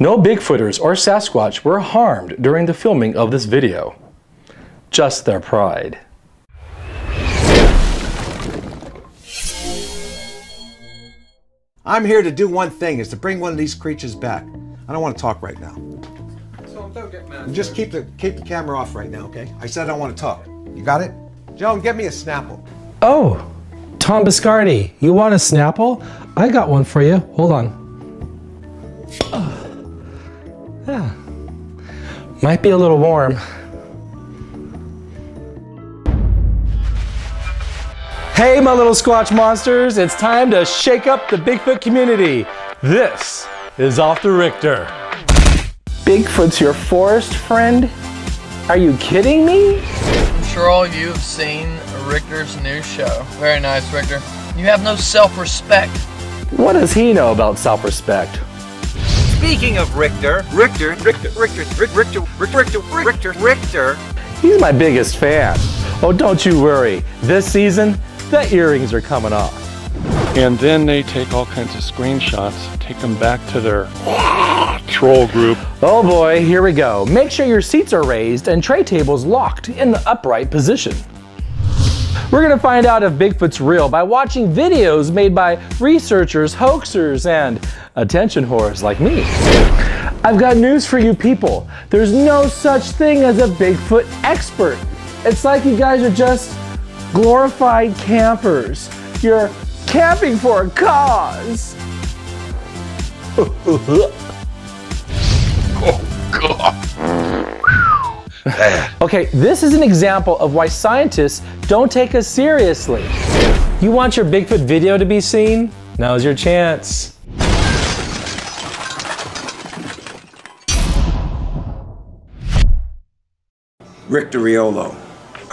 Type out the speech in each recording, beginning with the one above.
No Bigfooters or Sasquatch were harmed during the filming of this video. Just their pride. I'm here to do one thing, is to bring one of these creatures back. I don't want to talk right now. So don't get mad. Just keep the keep the camera off right now, okay? I said I don't want to talk. You got it? Joan, get me a Snapple. Oh, Tom Biscardi, you want a Snapple? I got one for you. Hold on. Yeah. Might be a little warm. Hey, my little Squatch monsters, it's time to shake up the Bigfoot community. This is Off the Rictor. Bigfoot's your forest friend? Are you kidding me? I'm sure all of you have seen Rictor's new show. Very nice, Rictor. You have no self-respect. What does he know about self-respect? Speaking of Rictor, Rictor, Rictor, Rictor, Rictor, Rictor, Rictor, Rictor, Rictor. He's my biggest fan. Oh, don't you worry. This season, the earrings are coming off. And then they take all kinds of screenshots, take them back to their troll group. Oh boy, here we go. Make sure your seats are raised and tray tables locked in the upright position. We're gonna find out if Bigfoot's real by watching videos made by researchers, hoaxers, and attention whores like me. I've got news for you people. There's no such thing as a Bigfoot expert. It's like you guys are just glorified campers. You're camping for a cause. Oh, Okay, this is an example of why scientists don't take us seriously. You want your Bigfoot video to be seen? Now's your chance. Rictor Riolo.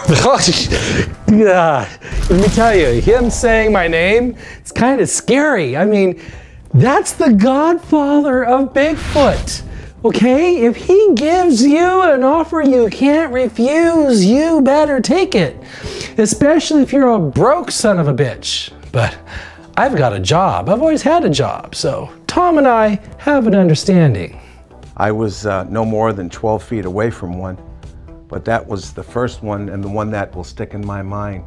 yeah, let me tell you, him saying my name, it's kind of scary. I mean, that's the godfather of Bigfoot. Okay, if he gives you an offer you can't refuse, you better take it. Especially if you're a broke son of a bitch. But I've got a job. I've always had a job. So Tom and I have an understanding. I was uh, no more than 12 feet away from one, but that was the first one and the one that will stick in my mind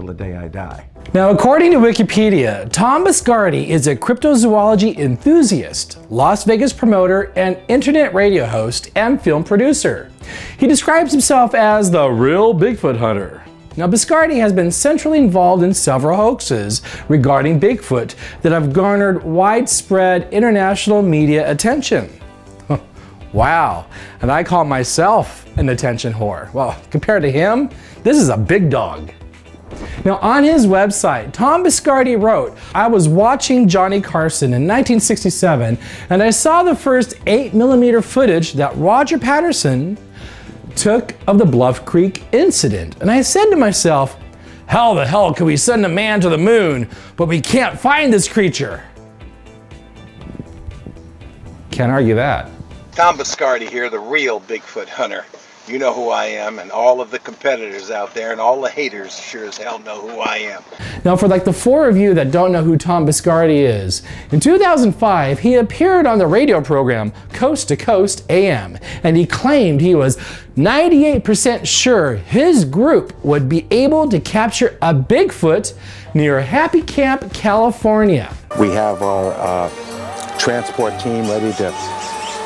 till the day I die. Now, according to Wikipedia, Tom Biscardi is a cryptozoology enthusiast, Las Vegas promoter, and internet radio host and film producer. He describes himself as the real Bigfoot hunter. Now, Biscardi has been centrally involved in several hoaxes regarding Bigfoot that have garnered widespread international media attention. wow, and I call myself an attention whore. Well, compared to him, this is a big dog. Now, on his website, Tom Biscardi wrote, I was watching Johnny Carson in 1967 and I saw the first 8mm footage that Roger Patterson took of the Bluff Creek incident. And I said to myself, how the hell can we send a man to the moon, but we can't find this creature? Can't argue that. Tom Biscardi here, the real Bigfoot hunter. You know who I am, and all of the competitors out there, and all the haters sure as hell know who I am. Now, for like the four of you that don't know who Tom Biscardi is, in 2005, he appeared on the radio program Coast to Coast AM, and he claimed he was 98% sure his group would be able to capture a Bigfoot near Happy Camp, California. We have our uh, transport team ready to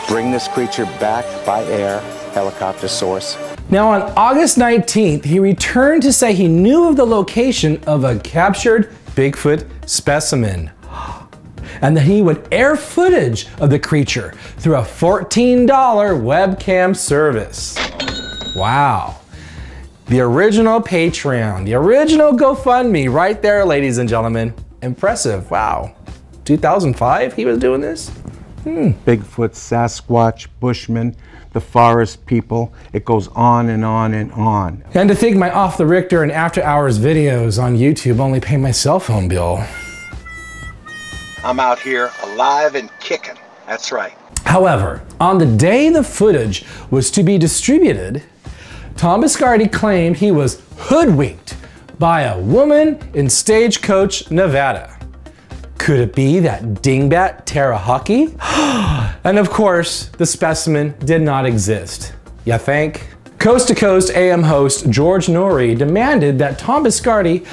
bring this creature back by air helicopter source. Now on August 19th, he returned to say he knew of the location of a captured Bigfoot specimen and that he would air footage of the creature through a $14 webcam service. Wow. The original Patreon, the original GoFundMe right there, ladies and gentlemen. Impressive, wow. 2005 he was doing this? Hmm. Bigfoot, Sasquatch, Bushman, the forest people. It goes on and on and on. And to think my Off the Rictor and After Hours videos on YouTube only pay my cell phone bill. I'm out here alive and kicking. That's right. However, on the day the footage was to be distributed, Tom Biscardi claimed he was hoodwinked by a woman in Stagecoach, Nevada. Could it be that dingbat Tara Hauki? And of course, the specimen did not exist. You think? Coast to Coast AM host George Noory demanded that Tom Biscardi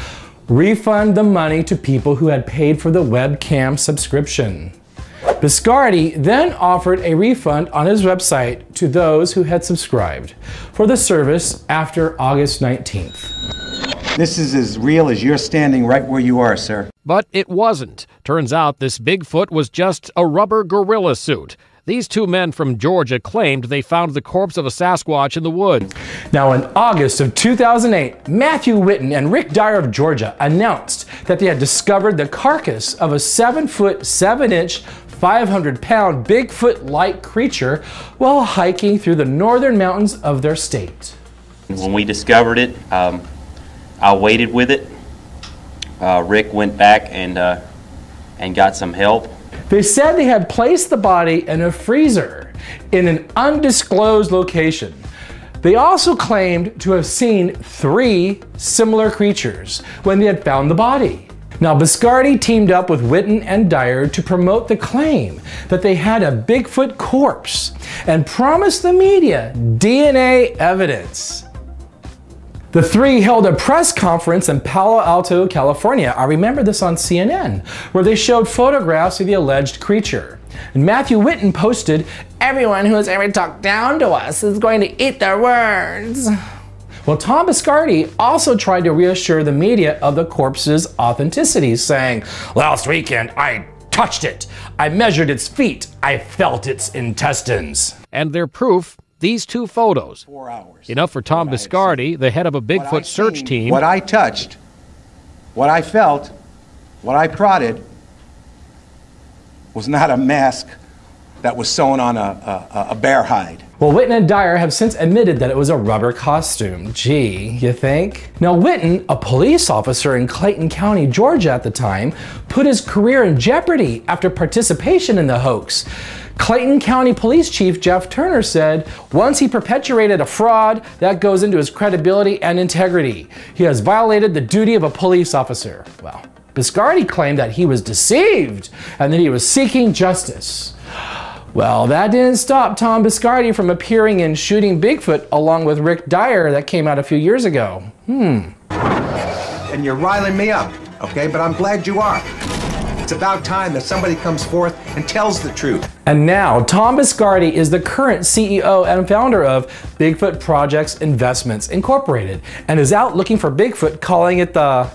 refund the money to people who had paid for the webcam subscription. Biscardi then offered a refund on his website to those who had subscribed for the service after August 19th. This is as real as you're standing right where you are, sir. But it wasn't. Turns out this Bigfoot was just a rubber gorilla suit. These two men from Georgia claimed they found the corpse of a Sasquatch in the woods. Now, in August of 2008, Matthew Whitten and Rick Dyer of Georgia announced that they had discovered the carcass of a 7 foot 7 inch 500 pound Bigfoot like creature while hiking through the northern mountains of their state. When we discovered it, um, I waited with it. Uh, Rick went back and, uh, and got some help. They said they had placed the body in a freezer in an undisclosed location. They also claimed to have seen three similar creatures when they had found the body. Now, Biscardi teamed up with Whitten and Dyer to promote the claim that they had a Bigfoot corpse and promised the media DNA evidence. The three held a press conference in Palo Alto, California. I remember this on CNN, where they showed photographs of the alleged creature. And Matthew Whitten posted, Everyone who has ever talked down to us is going to eat their words. Well, Tom Biscardi also tried to reassure the media of the corpse's authenticity, saying, Last weekend I touched it. I measured its feet. I felt its intestines. And their proof these two photos. Four hours. Enough for Tom Biscardi, the head of a Bigfoot search seen, team. What I touched, what I felt, what I prodded was not a mask that was sewn on a, a, a bear hide. Well, Whitten and Dyer have since admitted that it was a rubber costume. Gee, you think? Now, Whitten, a police officer in Clayton County, Georgia at the time, put his career in jeopardy after participation in the hoax. Clayton County Police Chief Jeff Turner said, once he perpetuated a fraud, that goes into his credibility and integrity. He has violated the duty of a police officer. Well, Biscardi claimed that he was deceived and that he was seeking justice. Well, that didn't stop Tom Biscardi from appearing in Shooting Bigfoot along with Rick Dyer that came out a few years ago. Hmm. And you're riling me up, okay? But I'm glad you are. It's about time that somebody comes forth and tells the truth. And now, Tom Biscardi is the current CEO and founder of Bigfoot Projects Investments Incorporated and is out looking for Bigfoot, calling it the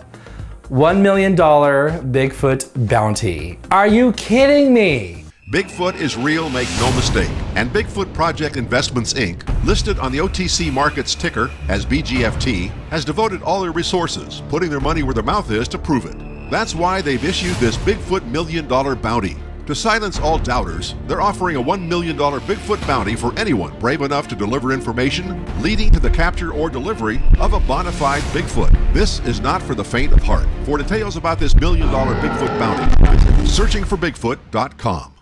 $1 million Bigfoot bounty. Are you kidding me? Bigfoot is real, make no mistake. And Bigfoot Project Investments Inc., listed on the OTC Markets ticker as BGFT, has devoted all their resources, putting their money where their mouth is to prove it. That's why they've issued this Bigfoot Million Dollar Bounty. To silence all doubters, they're offering a $1 million Bigfoot bounty for anyone brave enough to deliver information leading to the capture or delivery of a bona fide Bigfoot. This is not for the faint of heart. For details about this million dollar Bigfoot bounty, visit searchingforbigfoot.com.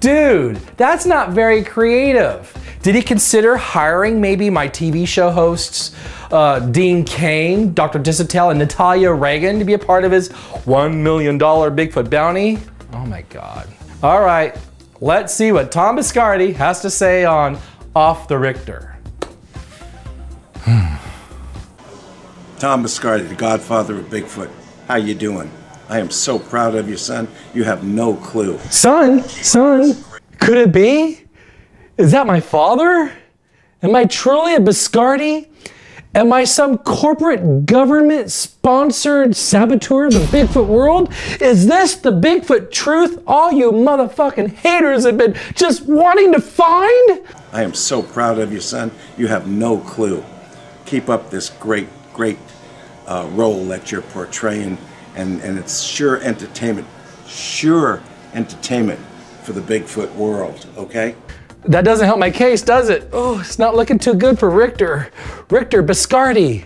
Dude, that's not very creative. Did he consider hiring maybe my TV show hosts, uh, Dean Cain, Dr. Disotell, and Natalia Reagan to be a part of his $1 million Bigfoot bounty? Oh my God. All right, let's see what Tom Biscardi has to say on Off the Rictor. Tom Biscardi, the godfather of Bigfoot. How you doing? I am so proud of you, son. You have no clue. Son, son, could it be? Is that my father? Am I truly a Biscardi? Am I some corporate government sponsored saboteur of the Bigfoot world? Is this the Bigfoot truth all you motherfucking haters have been just wanting to find? I am so proud of you, son. You have no clue. Keep up this great, great uh, role that you're portraying, and, and it's sure entertainment, sure entertainment for the Bigfoot world, okay? That doesn't help my case, does it? Oh, it's not looking too good for Rictor. Rictor Biscardi.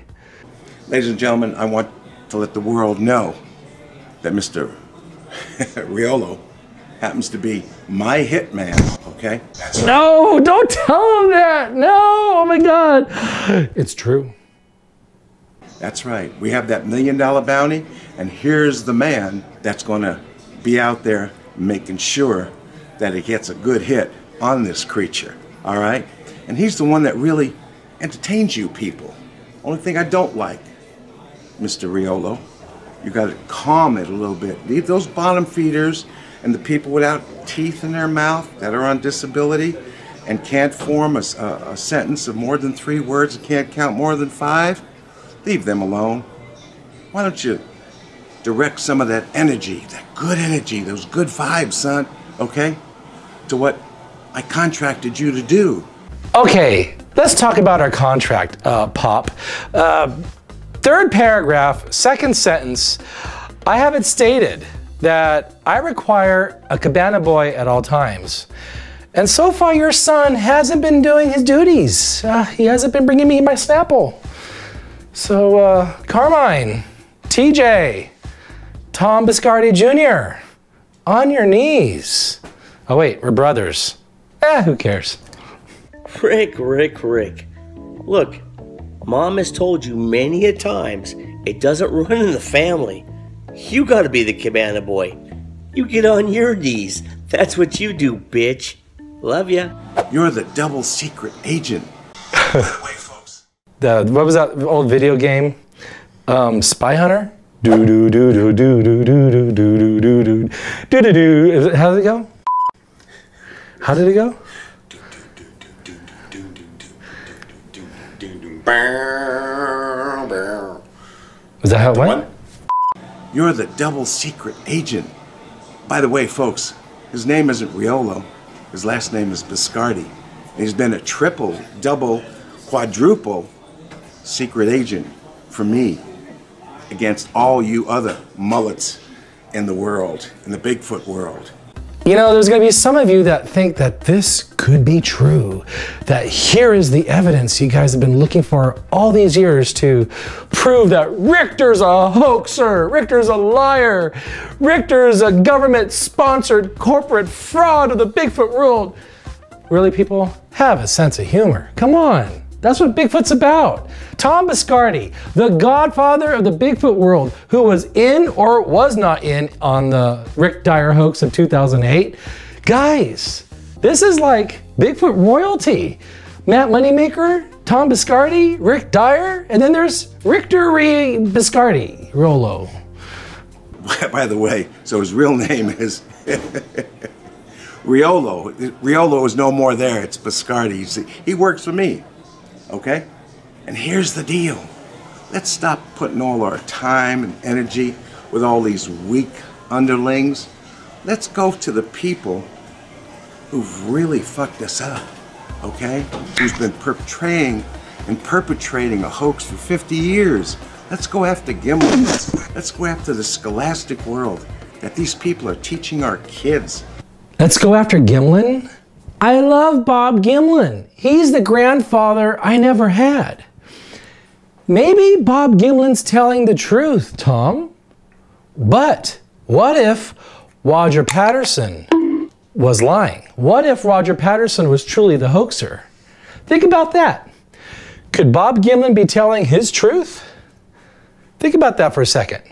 Ladies and gentlemen, I want to let the world know that Mr. Riolo happens to be my hitman, okay? No, don't tell him that. No, oh my God. It's true. That's right. We have that million dollar bounty, and here's the man that's going to be out there making sure that he gets a good hit on this creature, all right? And he's the one that really entertains you people. Only thing I don't like, Mr. Riolo, you got to calm it a little bit. Leave those bottom feeders and the people without teeth in their mouth that are on disability and can't form a, a, a sentence of more than three words and can't count more than five, leave them alone. Why don't you direct some of that energy, that good energy, those good vibes, son, okay, to what I contracted you to do. Okay, let's talk about our contract, uh, Pop. Uh, third paragraph, second sentence, I have it stated that I require a cabana boy at all times. And so far, your son hasn't been doing his duties. Uh, he hasn't been bringing me my Snapple. So, uh, Carmine, TJ, Tom Biscardi Jr., on your knees. Oh, wait, we're brothers. Eh, who cares? Rick, Rick, Rick. Look, Mom has told you many a times it doesn't run in the family. You gotta be the cabana boy. You get on your knees. That's what you do, bitch. Love ya. You're the double secret agent. The what was that old video game? Um, Spy Hunter. Do do do do do do do do do do do do do do do. How did it go? How did it go? Was that how it went? You're the double secret agent. By the way, folks, his name isn't Riolo. His last name is Biscardi. And he's been a triple, double, quadruple secret agent for me against all you other mullets in the world, in the Bigfoot world. You know, there's going to be some of you that think that this could be true. That here is the evidence you guys have been looking for all these years to prove that Rictor's a hoaxer, Rictor's a liar, Rictor's a government sponsored corporate fraud of the Bigfoot world. Really, people? Have a sense of humor. Come on. That's what Bigfoot's about. Tom Biscardi, the godfather of the Bigfoot world, who was in or was not in on the Rick Dyer hoax of 2008. Guys, this is like Bigfoot royalty. Matt Moneymaker, Tom Biscardi, Rick Dyer, and then there's Rictor Re Biscardi, Rolo. By the way, so his real name is Riolo. Riolo is no more there. It's Biscardi. He works for me. Okay? And here's the deal. Let's stop putting all our time and energy with all these weak underlings. Let's go to the people who've really fucked us up. Okay? Who's been portraying and perpetrating a hoax for 50 years. Let's go after Gimlin. Let's go after the scholastic world that these people are teaching our kids. Let's go after Gimlin. I love Bob Gimlin. He's the grandfather I never had. Maybe Bob Gimlin's telling the truth, Tom. But what if Roger Patterson was lying? What if Roger Patterson was truly the hoaxer? Think about that. Could Bob Gimlin be telling his truth? Think about that for a second.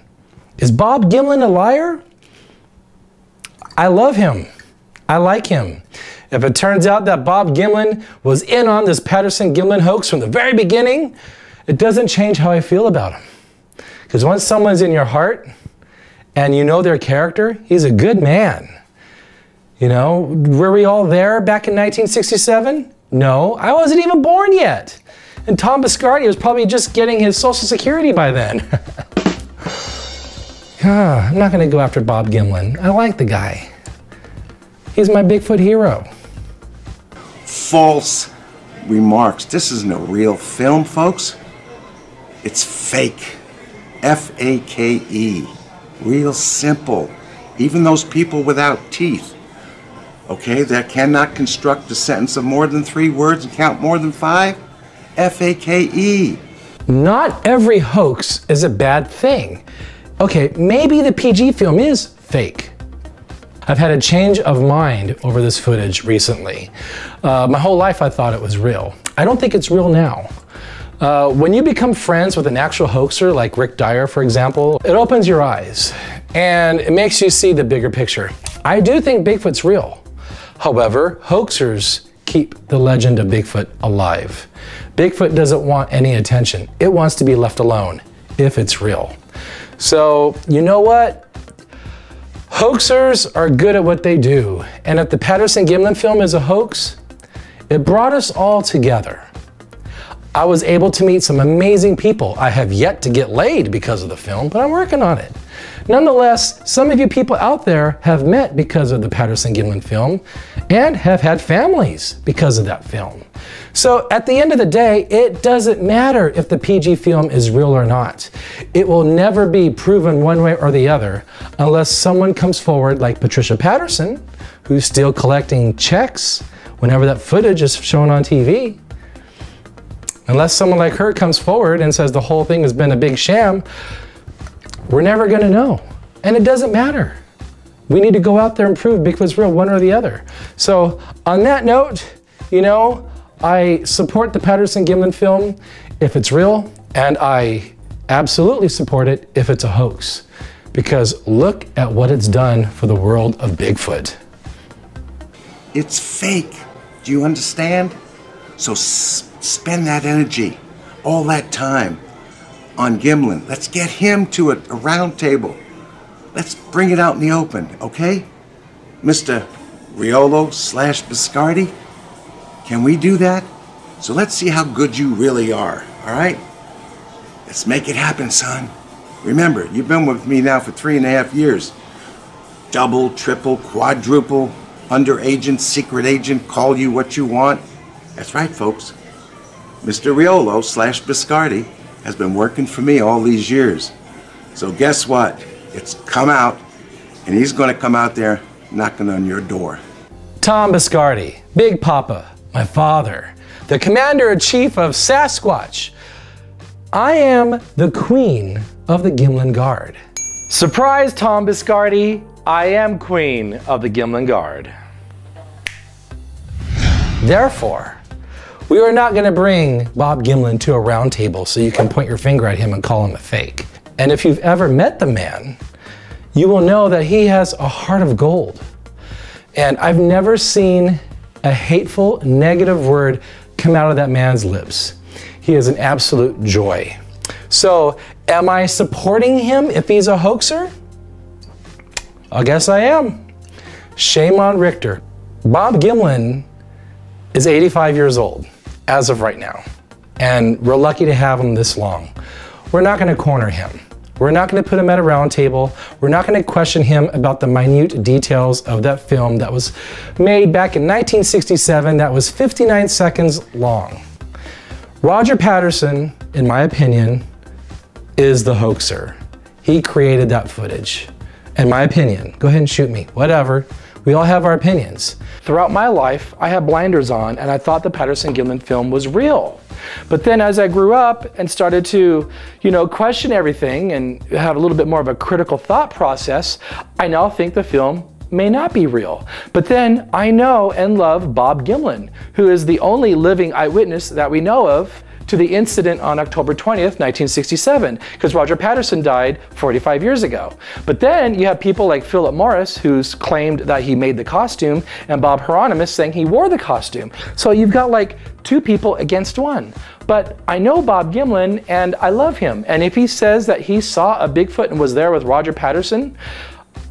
Is Bob Gimlin a liar? I love him. I like him. If it turns out that Bob Gimlin was in on this Patterson Gimlin hoax from the very beginning, it doesn't change how I feel about him. Because once someone's in your heart and you know their character, he's a good man. You know, were we all there back in 1967? No, I wasn't even born yet. And Tom Biscardi was probably just getting his Social Security by then. Ah, I'm not going to go after Bob Gimlin. I like the guy. He's my Bigfoot hero. False remarks. This isn't a real film, folks. It's fake. F A K E. Real simple. Even those people without teeth, okay, that cannot construct a sentence of more than three words and count more than five, F A K E. Not every hoax is a bad thing. Okay, maybe the PG film is fake. I've had a change of mind over this footage recently. Uh, my whole life I thought it was real. I don't think it's real now. Uh, when you become friends with an actual hoaxer like Rick Dyer, for example, it opens your eyes and it makes you see the bigger picture. I do think Bigfoot's real. However, hoaxers keep the legend of Bigfoot alive. Bigfoot doesn't want any attention. It wants to be left alone if it's real. So, you know what? Hoaxers are good at what they do. And if the Patterson Gimlin film is a hoax, it brought us all together. I was able to meet some amazing people. I have yet to get laid because of the film, but I'm working on it. Nonetheless, some of you people out there have met because of the Patterson Gimlin film and have had families because of that film. So at the end of the day, it doesn't matter if the PG film is real or not. It will never be proven one way or the other unless someone comes forward like Patricia Patterson, who's still collecting checks whenever that footage is shown on TV. Unless someone like her comes forward and says the whole thing has been a big sham, we're never going to know. And it doesn't matter. We need to go out there and prove Bigfoot's real, one or the other. So, on that note, you know, I support the Patterson Gimlin film if it's real, and I absolutely support it if it's a hoax. Because look at what it's done for the world of Bigfoot. It's fake. Do you understand? So spend that energy, all that time, on Gimlin. Let's get him to a, a round table. Let's bring it out in the open, okay? Mr. Riolo slash Biscardi, can we do that? So let's see how good you really are, all right? Let's make it happen, son. Remember, you've been with me now for three and a half years. Double, triple, quadruple, under agent, secret agent, call you what you want. That's right, folks. Mr. Riolo slash Biscardi has been working for me all these years. So guess what? It's come out, and he's going to come out there knocking on your door. Tom Biscardi, Big Papa, my father, the commander-in-chief of Sasquatch. I am the queen of the Gimlin Guard. Surprise, Tom Biscardi. I am queen of the Gimlin Guard. Therefore, we are not going to bring Bob Gimlin to a round table so you can point your finger at him and call him a fake. And if you've ever met the man, you will know that he has a heart of gold. And I've never seen a hateful, negative word come out of that man's lips. He is an absolute joy. So, am I supporting him if he's a hoaxer? I guess I am. Shame on Rictor. Bob Gimlin is 85 years old as of right now. And we're lucky to have him this long. We're not going to corner him. We're not going to put him at a round table. We're not going to question him about the minute details of that film that was made back in 1967 that was 59 seconds long. Roger Patterson, in my opinion, is the hoaxer. He created that footage. In my opinion, go ahead and shoot me, whatever. We all have our opinions. Throughout my life, I had blinders on and I thought the Patterson Gimlin film was real. But then as I grew up and started to, you know, question everything and have a little bit more of a critical thought process, I now think the film may not be real. But then I know and love Bob Gimlin, who is the only living eyewitness that we know of to the incident on October 20th, 1967, because Roger Patterson died 45 years ago. But then you have people like Philip Morris, who's claimed that he made the costume, and Bob Hieronymus saying he wore the costume. So you've got like two people against one. But I know Bob Gimlin and I love him. And if he says that he saw a Bigfoot and was there with Roger Patterson,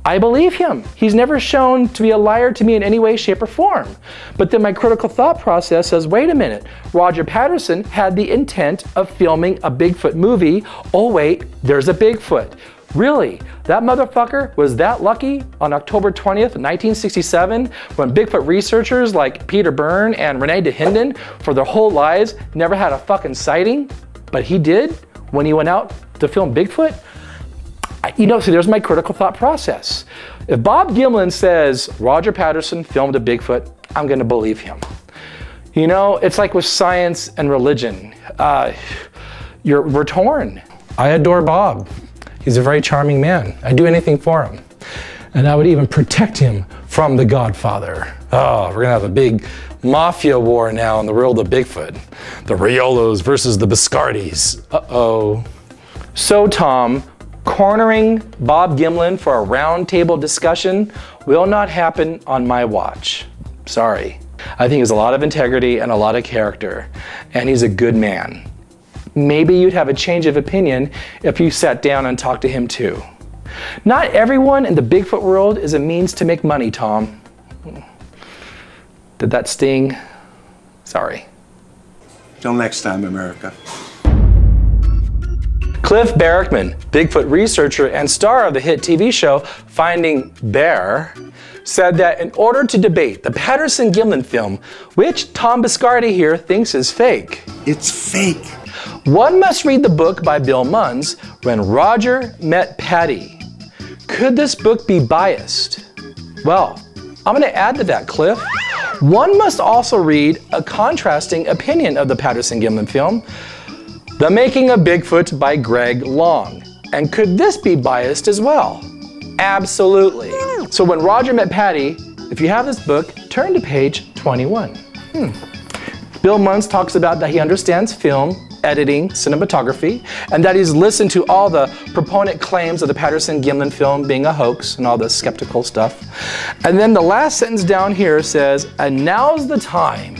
I believe him. He's never shown to be a liar to me in any way, shape, or form. But then my critical thought process says wait a minute, Roger Patterson had the intent of filming a Bigfoot movie. Oh, wait, there's a Bigfoot. Really? That motherfucker was that lucky on October 20th, 1967, when Bigfoot researchers like Peter Byrne and René Dahinden for their whole lives never had a fucking sighting? But he did when he went out to film Bigfoot? You know, see, there's my critical thought process. If Bob Gimlin says Roger Patterson filmed a Bigfoot, I'm going to believe him. You know, it's like with science and religion. Uh, you're, we're torn. I adore Bob. He's a very charming man. I'd do anything for him. And I would even protect him from the Godfather. Oh, we're going to have a big mafia war now in the world of Bigfoot. The Riolos versus the Biscardis. Uh-oh. So, Tom, cornering Bob Gimlin for a roundtable discussion will not happen on my watch. Sorry. I think he has a lot of integrity and a lot of character, and he's a good man. Maybe you'd have a change of opinion if you sat down and talked to him too. Not everyone in the Bigfoot world is a means to make money, Tom. Did that sting? Sorry. Till next time, America. Cliff Barackman, Bigfoot researcher and star of the hit TV show Finding Bear, said that in order to debate the Patterson Gimlin film, which Tom Biscardi here thinks is fake, it's fake. One must read the book by Bill Munns, When Roger Met Patty. Could this book be biased? Well, I'm going to add to that, Cliff. One must also read a contrasting opinion of the Patterson Gimlin film, The Making of Bigfoot by Greg Long. And could this be biased as well? Absolutely. So when Roger met Patty, if you have this book, turn to page 21. Hmm. Bill Munns talks about that he understands film, editing, cinematography, and that he's listened to all the proponent claims of the Patterson Gimlin film being a hoax and all the skeptical stuff. And then the last sentence down here says, and now's the time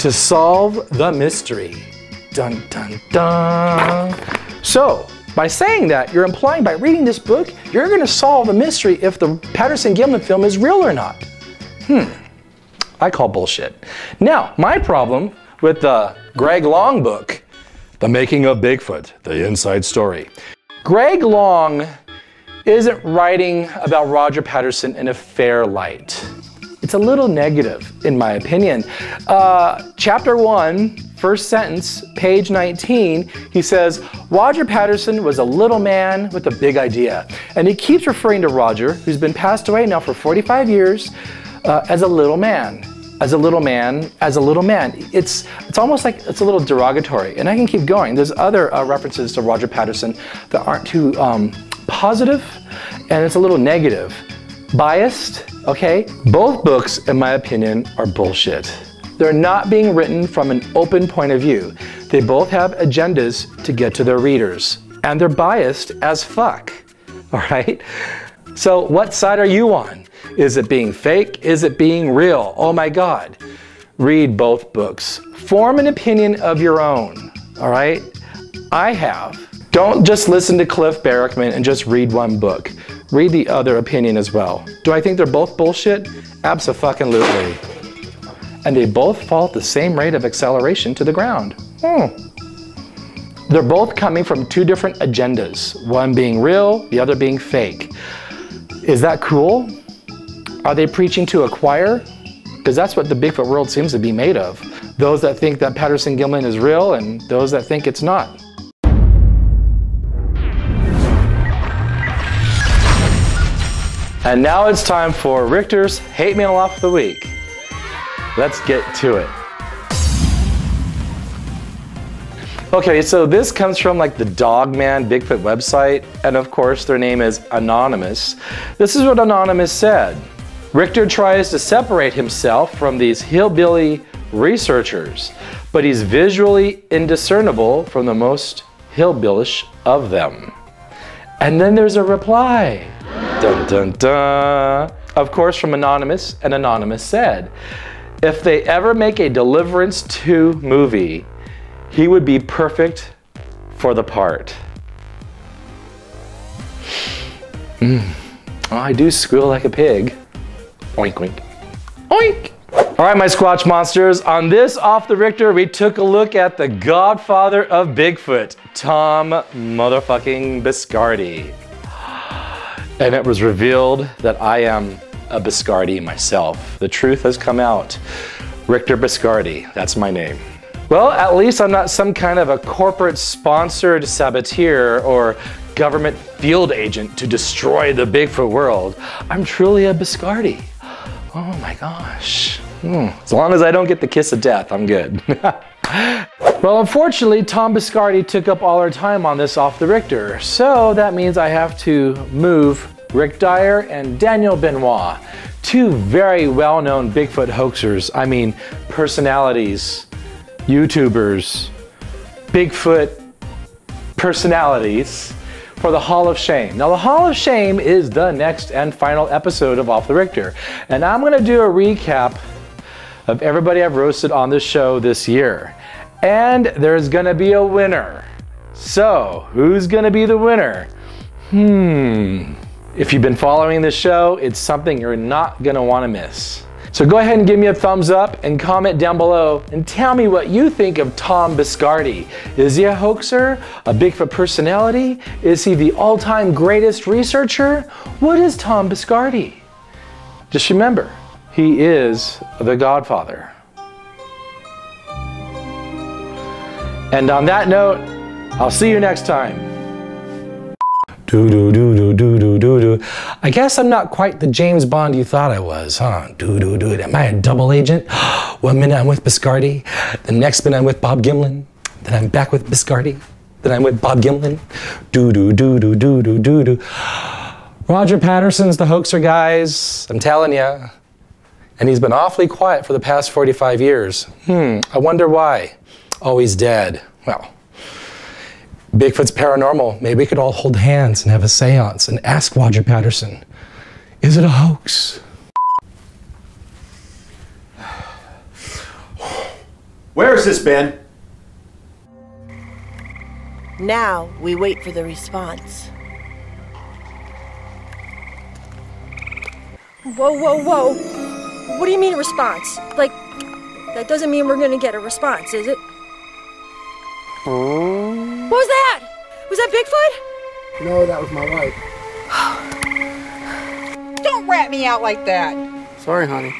to solve the mystery. Dun dun dun. So, by saying that, you're implying by reading this book, you're going to solve the mystery if the Patterson Gimlin film is real or not. Hmm. I call bullshit. Now, my problem with the Greg Long book, The Making of Bigfoot, The Inside Story. Greg Long isn't writing about Roger Patterson in a fair light. It's a little negative, in my opinion. Uh, chapter 1, first sentence, page 19, he says, Roger Patterson was a little man with a big idea. And he keeps referring to Roger, who's been passed away now for 45 years, uh, as a little man. As a little man, as a little man. It's, it's almost like it's a little derogatory. And I can keep going. There's other uh, references to Roger Patterson that aren't too um, positive, and it's a little negative. Biased, okay? Both books, in my opinion, are bullshit. They're not being written from an open point of view. They both have agendas to get to their readers, and they're biased as fuck, all right? So, what side are you on? Is it being fake? Is it being real? Oh my God. Read both books. Form an opinion of your own, all right? I have. Don't just listen to Cliff Barackman and just read one book. Read the other opinion as well. Do I think they're both bullshit? Absolutely. And they both fall at the same rate of acceleration to the ground. Hmm. They're both coming from two different agendas, one being real, the other being fake. Is that cool? Are they preaching to a choir? Because that's what the Bigfoot world seems to be made of. Those that think that Patterson Gimlin is real and those that think it's not. And now it's time for Rictor's Hate Mail Off the Week. Let's get to it. Okay, so this comes from like the Dogman Bigfoot website, and of course their name is Anonymous. This is what Anonymous said. Rictor tries to separate himself from these hillbilly researchers, but he's visually indiscernible from the most hillbillish of them. And then there's a reply. Dun dun dun. Of course, from Anonymous, and Anonymous said, if they ever make a Deliverance 2 movie, he would be perfect for the part. Mm. Oh, I do squeal like a pig. Oink, oink. Oink! All right, my Squatch monsters, on this Off the Rictor, we took a look at the godfather of Bigfoot, Tom motherfucking Biscardi. And it was revealed that I am a Biscardi myself. The truth has come out. Rictor Biscardi, that's my name. Well, at least I'm not some kind of a corporate sponsored saboteur or government field agent to destroy the Bigfoot world. I'm truly a Biscardi. Oh my gosh. Hmm. As long as I don't get the kiss of death, I'm good. well, unfortunately, Tom Biscardi took up all our time on this off the Rictor. So that means I have to move Rick Dyer and Daniel Benoit, two very well-known Bigfoot hoaxers. I mean, personalities, YouTubers, Bigfoot personalities for the Hall of Shame. Now, the Hall of Shame is the next and final episode of Off the Rictor, and I'm going to do a recap of everybody I've roasted on this show this year. And there's gonna be a winner. So, who's gonna be the winner? Hmm. If you've been following this show, it's something you're not gonna wanna miss. So go ahead and give me a thumbs up and comment down below and tell me what you think of Tom Biscardi. Is he a hoaxer? A Bigfoot personality? Is he the all-time greatest researcher? What is Tom Biscardi? Just remember, he is the Godfather. And on that note, I'll see you next time. Do do do do do do do do. I guess I'm not quite the James Bond you thought I was, huh? Do do do. Am I a double agent? One minute I'm with Biscardi, the next minute I'm with Bob Gimlin, then I'm back with Biscardi, then I'm with Bob Gimlin. Do do do do do do do do. Roger Patterson's the hoaxer, guys. I'm telling you. And he's been awfully quiet for the past 45 years. Hmm, I wonder why. Oh, he's dead. Well, Bigfoot's paranormal. Maybe we could all hold hands and have a seance and ask Roger Patterson is it a hoax? Where has this been? Now we wait for the response. Whoa, whoa, whoa. What do you mean response? Like, that doesn't mean we're gonna get a response, is it? What was that? Was that Bigfoot? No, that was my wife. Don't rat me out like that. Sorry, honey.